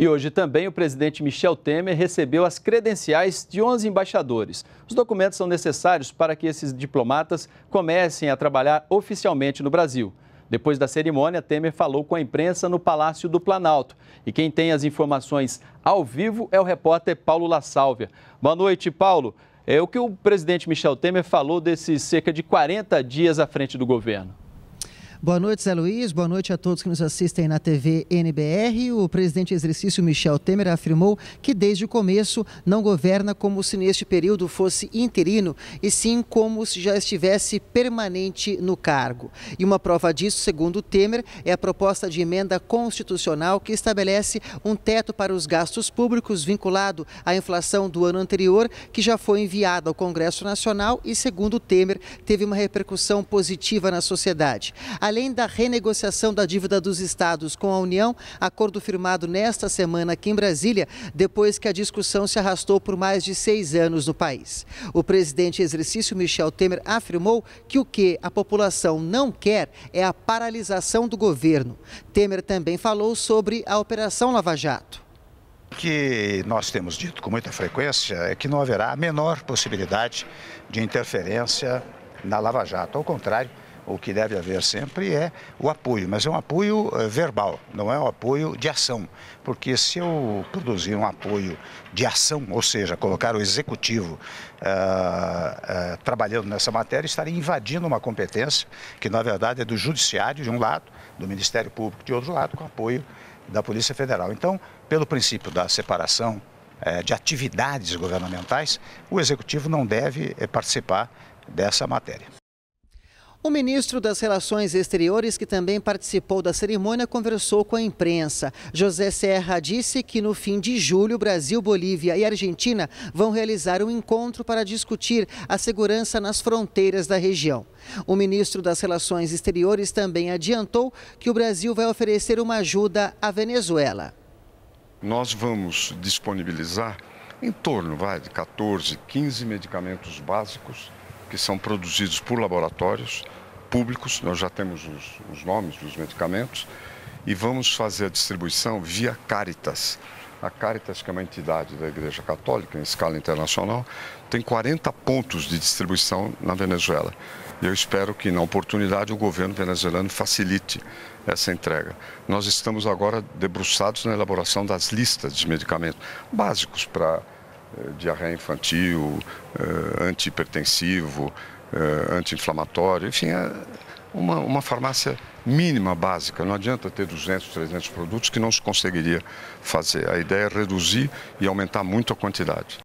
E hoje também o presidente Michel Temer recebeu as credenciais de 11 embaixadores. Os documentos são necessários para que esses diplomatas comecem a trabalhar oficialmente no Brasil. Depois da cerimônia, Temer falou com a imprensa no Palácio do Planalto. E quem tem as informações ao vivo é o repórter Paulo La Sálvia. Boa noite, Paulo. É o que o presidente Michel Temer falou desses cerca de 40 dias à frente do governo. Boa noite, Zé Luiz. Boa noite a todos que nos assistem na TV NBR. O presidente exercício Michel Temer afirmou que desde o começo não governa como se neste período fosse interino, e sim como se já estivesse permanente no cargo. E uma prova disso, segundo Temer, é a proposta de emenda constitucional que estabelece um teto para os gastos públicos vinculado à inflação do ano anterior, que já foi enviado ao Congresso Nacional e, segundo Temer, teve uma repercussão positiva na sociedade. Além da renegociação da dívida dos estados com a União, acordo firmado nesta semana aqui em Brasília, depois que a discussão se arrastou por mais de seis anos no país. O presidente em exercício, Michel Temer, afirmou que o que a população não quer é a paralisação do governo. Temer também falou sobre a Operação Lava Jato. O que nós temos dito com muita frequência é que não haverá a menor possibilidade de interferência na Lava Jato. Ao contrário, o que deve haver sempre é o apoio, mas é um apoio eh, verbal, não é um apoio de ação. Porque se eu produzir um apoio de ação, ou seja, colocar o executivo uh, uh, trabalhando nessa matéria, estaria invadindo uma competência que, na verdade, é do Judiciário de um lado, do Ministério Público de outro lado, com apoio da Polícia Federal. Então, pelo princípio da separação de atividades governamentais, o Executivo não deve participar dessa matéria. O ministro das Relações Exteriores, que também participou da cerimônia, conversou com a imprensa. José Serra disse que no fim de julho, Brasil, Bolívia e Argentina vão realizar um encontro para discutir a segurança nas fronteiras da região. O ministro das Relações Exteriores também adiantou que o Brasil vai oferecer uma ajuda à Venezuela. Nós vamos disponibilizar em torno vai, de 14, 15 medicamentos básicos que são produzidos por laboratórios públicos, nós já temos os, os nomes dos medicamentos, e vamos fazer a distribuição via Caritas. A Caritas, que é uma entidade da Igreja Católica em escala internacional, tem 40 pontos de distribuição na Venezuela. E eu espero que, na oportunidade, o governo venezuelano facilite essa entrega. Nós estamos agora debruçados na elaboração das listas de medicamentos básicos para diarreia infantil, eh, antihipertensivo, eh, anti-inflamatório, enfim, é uma, uma farmácia mínima, básica. Não adianta ter 200, 300 produtos que não se conseguiria fazer. A ideia é reduzir e aumentar muito a quantidade.